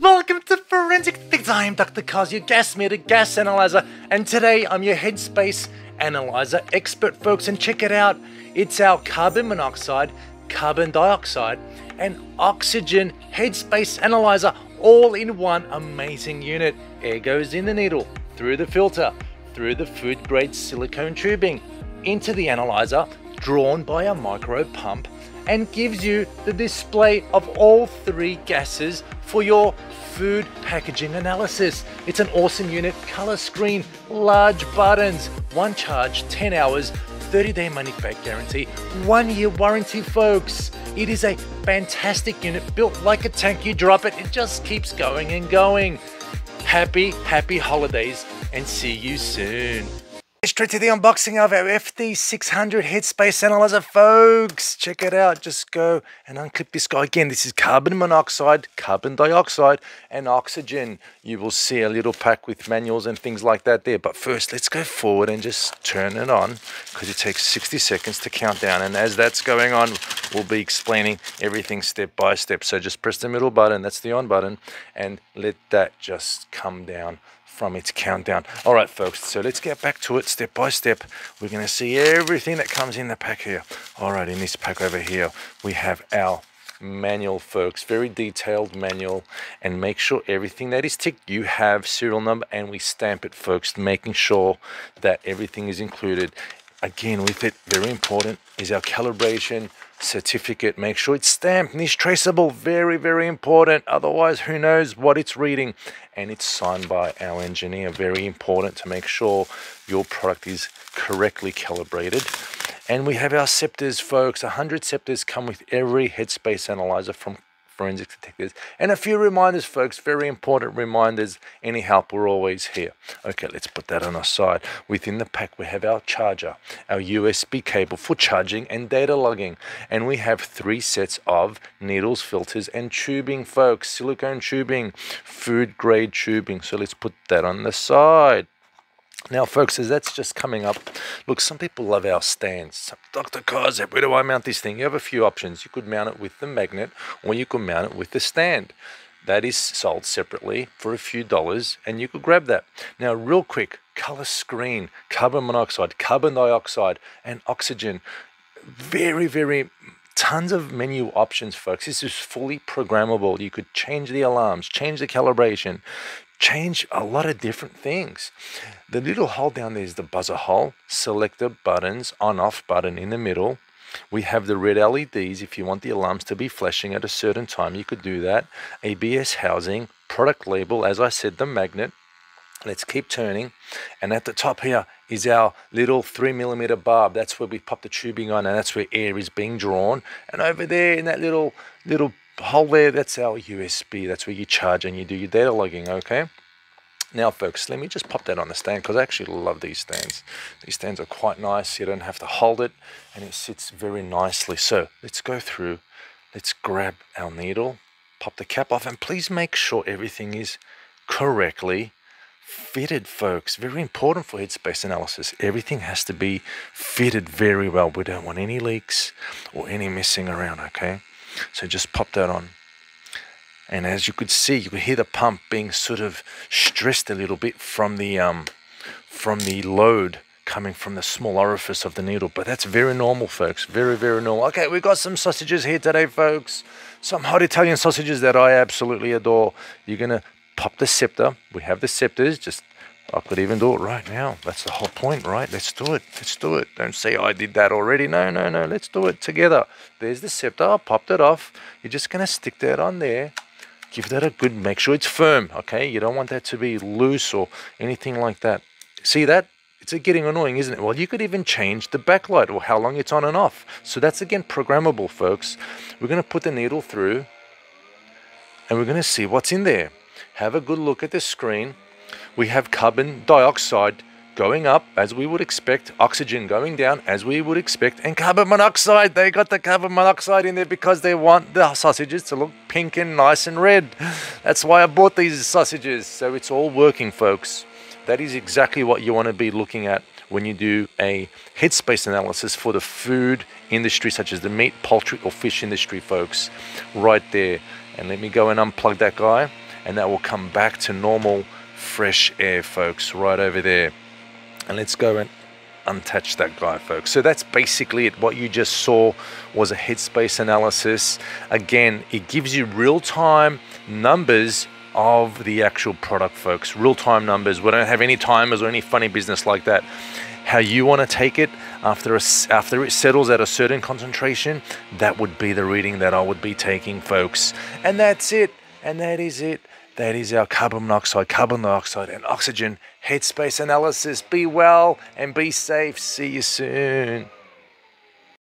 Welcome to Forensic Things. I am Dr. Cos, your gas meter gas analyzer, and today I'm your headspace analyzer expert, folks. And check it out it's our carbon monoxide, carbon dioxide, and oxygen headspace analyzer all in one amazing unit. Air goes in the needle, through the filter, through the food grade silicone tubing, into the analyzer, drawn by a micro pump and gives you the display of all three gases for your food packaging analysis. It's an awesome unit, color screen, large buttons, one charge, 10 hours, 30 day money back guarantee, one year warranty, folks. It is a fantastic unit built like a tank. You drop it, it just keeps going and going. Happy, happy holidays and see you soon. Straight to the unboxing of our FD600 headspace analyzer, folks. Check it out. Just go and unclip this guy. Again, this is carbon monoxide, carbon dioxide, and oxygen. You will see a little pack with manuals and things like that there. But first, let's go forward and just turn it on because it takes 60 seconds to count down. And as that's going on, we'll be explaining everything step by step. So just press the middle button, that's the on button, and let that just come down from its countdown. All right, folks, so let's get back to it step by step. We're going to see everything that comes in the pack here. All right, in this pack over here, we have our manual folks very detailed manual and make sure everything that is ticked you have serial number and we stamp it folks making sure that everything is included again with it very important is our calibration certificate. Make sure it's stamped. And it's traceable. Very very important. Otherwise who knows what it's reading. And it's signed by our engineer. Very important to make sure your product is correctly calibrated. And we have our scepters folks. 100 scepters come with every headspace analyzer from Forensics Detectors. And a few reminders, folks, very important reminders. Any help, we're always here. Okay, let's put that on our side. Within the pack, we have our charger, our USB cable for charging and data logging. And we have three sets of needles, filters, and tubing, folks. Silicone tubing, food grade tubing. So let's put that on the side. Now, folks, as that's just coming up, look, some people love our stands. Dr. Kozep, where do I mount this thing? You have a few options. You could mount it with the magnet or you could mount it with the stand. That is sold separately for a few dollars and you could grab that. Now, real quick, color screen, carbon monoxide, carbon dioxide, and oxygen. Very, very tons of menu options folks this is fully programmable you could change the alarms change the calibration change a lot of different things. The little hole down there is the buzzer hole, selector buttons, on off button in the middle. We have the red LEDs if you want the alarms to be flashing at a certain time, you could do that. ABS housing, product label, as I said, the magnet. Let's keep turning. And at the top here is our little three millimeter barb. That's where we pop the tubing on and that's where air is being drawn. And over there in that little little hole there, that's our USB. That's where you charge and you do your data logging, okay? Now, folks, let me just pop that on the stand because I actually love these stands. These stands are quite nice. You don't have to hold it and it sits very nicely. So let's go through. Let's grab our needle, pop the cap off, and please make sure everything is correctly fitted, folks. Very important for headspace analysis. Everything has to be fitted very well. We don't want any leaks or any messing around, okay? So just pop that on. And as you could see, you could hear the pump being sort of stressed a little bit from the um, from the load coming from the small orifice of the needle. But that's very normal, folks. Very, very normal. Okay, we've got some sausages here today, folks. Some hot Italian sausages that I absolutely adore. You're going to pop the scepter. We have the scepters. Just I could even do it right now. That's the whole point, right? Let's do it. Let's do it. Don't say I did that already. No, no, no. Let's do it together. There's the scepter. I popped it off. You're just going to stick that on there. Give that a good, make sure it's firm, okay? You don't want that to be loose or anything like that. See that? It's getting annoying, isn't it? Well, you could even change the backlight or how long it's on and off. So that's, again, programmable, folks. We're going to put the needle through and we're going to see what's in there. Have a good look at the screen we have carbon dioxide going up as we would expect, oxygen going down as we would expect, and carbon monoxide. They got the carbon monoxide in there because they want the sausages to look pink and nice and red. That's why I bought these sausages. So it's all working, folks. That is exactly what you want to be looking at when you do a headspace analysis for the food industry, such as the meat, poultry, or fish industry, folks. Right there. And let me go and unplug that guy and that will come back to normal fresh air folks right over there. And let's go and untouch that guy folks. So that's basically it. What you just saw was a headspace analysis. Again it gives you real-time numbers of the actual product folks. Real-time numbers. We don't have any timers or any funny business like that. How you want to take it after a, after it settles at a certain concentration that would be the reading that I would be taking folks. And that's it. And that is it that is our carbon monoxide, carbon dioxide, and oxygen headspace analysis. Be well and be safe. See you soon.